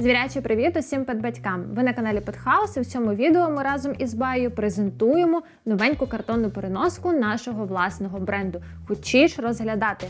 Звірячий привіт усім педбатькам! Ви на каналі Петхаус в цьому відео ми разом із Баю презентуємо новеньку картонну переноску нашого власного бренду. Хочеш розглядати.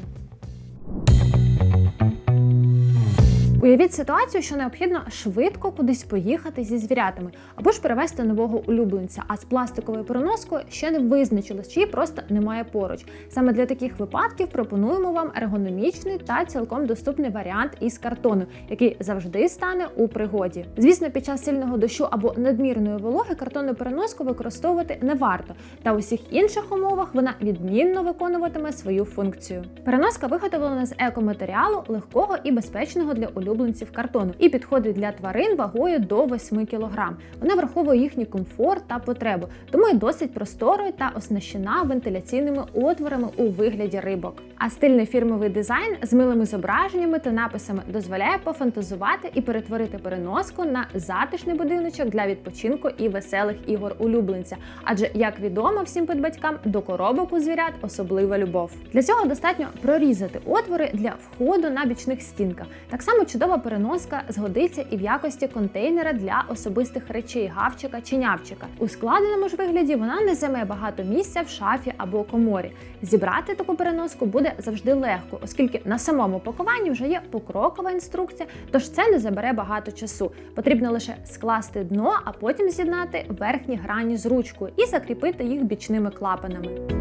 Уявіть ситуацію, що необхідно швидко кудись поїхати зі звірятами або ж перевезти нового улюбленця, а з пластиковою переноскою ще не визначилось, чи її просто немає поруч. Саме для таких випадків пропонуємо вам ергономічний та цілком доступний варіант із картону, який завжди стане у пригоді. Звісно, під час сильного дощу або надмірної вологи картонну переноску використовувати не варто, та у всіх інших умовах вона відмінно виконуватиме свою функцію. Переноска виготовлена з екоматеріалу, легкого і безпечного для улюбленців улюбленців картону і підходить для тварин вагою до 8 кг. Вона враховує їхній комфорт та потребу, тому є досить просторою та оснащена вентиляційними отворами у вигляді рибок. А стильний фірмовий дизайн з милими зображеннями та написами дозволяє пофантазувати і перетворити переноску на затишний будиночок для відпочинку і веселих ігор улюбленця. Адже, як відомо всім підбатькам, до коробок у звірят особлива любов. Для цього достатньо прорізати отвори для входу на бічних стінках. Так само чудова переноска згодиться і в якості контейнера для особистих речей гавчика чи нявчика. У складеному ж вигляді вона не займе багато місця в шафі або коморі. Зібрати таку переноску буде завжди легко, оскільки на самому пакуванні вже є покрокова інструкція, тож це не забере багато часу. Потрібно лише скласти дно, а потім з'єднати верхні грані з ручкою і закріпити їх бічними клапанами.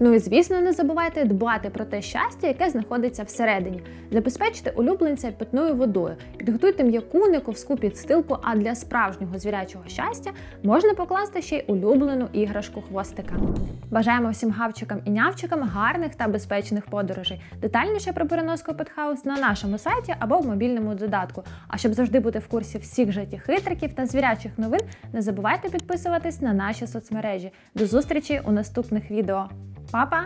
Ну і звісно, не забувайте дбати про те щастя, яке знаходиться всередині. Забезпечте улюбленця питною водою, підготуйте м'яку не ковську підстилку, а для справжнього звірячого щастя можна покласти ще й улюблену іграшку хвостика. Бажаємо всім гавчикам і нявчикам гарних та безпечних подорожей. Детальніше про переноску Петхаус на нашому сайті або в мобільному додатку. А щоб завжди бути в курсі всіх життєвих хитриків та звірячих новин, не забувайте підписуватись на наші соцмережі. До зустрічі у наступних відео. Па-па!